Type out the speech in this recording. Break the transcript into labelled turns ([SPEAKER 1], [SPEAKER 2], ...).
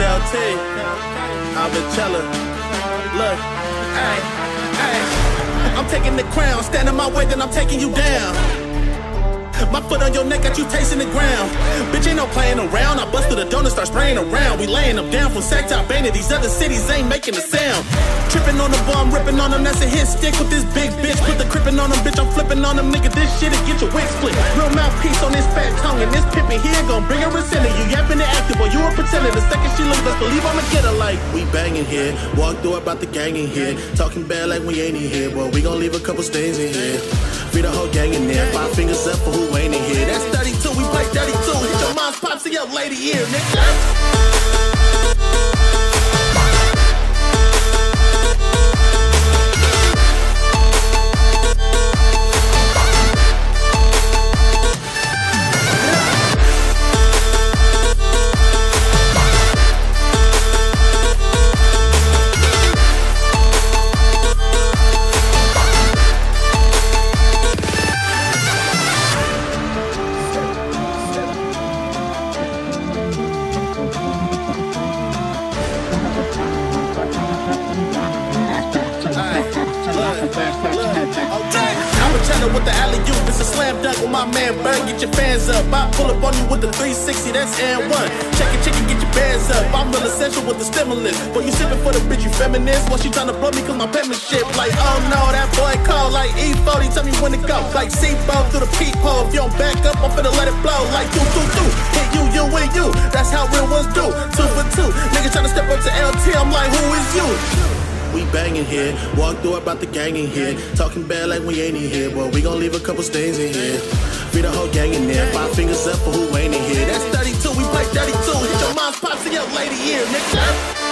[SPEAKER 1] Mista LT, Alvin Look, hey, hey. I'm taking the crown, stand in my way, then I'm taking you down. My foot on your neck, got you tasting the ground. Bitch, ain't no playing around. I busted a donut, start spraying around. We laying them down from Sac to Albania. These other cities ain't making a sound. Tripping on the bomb, ripping on them, that's a hit stick with this big bitch. Put the crippin' on them, bitch, I'm flipping on them, nigga. This shit'll get your wig split. Real mouthpiece on this and this pimpin' here gon' bring a sinner. You yapping the active, boy, you a pretender. The second she look, best believe I'ma get her like. We banging here, walk through about the gang in here. Talking bad like we ain't in here, boy, we gon' leave a couple stains in here. Be the whole gang in there, five fingers up for who ain't in here. That's 32, we play 32. Hit your mom's pops and your lady here, nigga. With the alley oop. It's a slam dunk with my man Bird. Get your fans up. I pull up on you with the 360. That's and one. Check it, check it, get your bands up. I'm real essential with the stimulus. But you sipping for the bitch, you feminist. Well, she tryna blow me cause my penmanship. Like, oh no, that boy call like E40. Tell me when to go. Like seatbelt through the peephole. If you don't back up, I'm finna let it blow. Like do, do, do. Hit you, you, and you. That's how real ones do. Two for two. Niggas tryna step up to LT. I'm like, who is you? We banging here, walk through about the gang in here. Talking bad like we ain't in here, but we gon' leave a couple stains in here. Be the whole gang in there, five fingers up for who ain't in here. That's 32, we play 32. Hit your mom's pops and your lady here, nigga.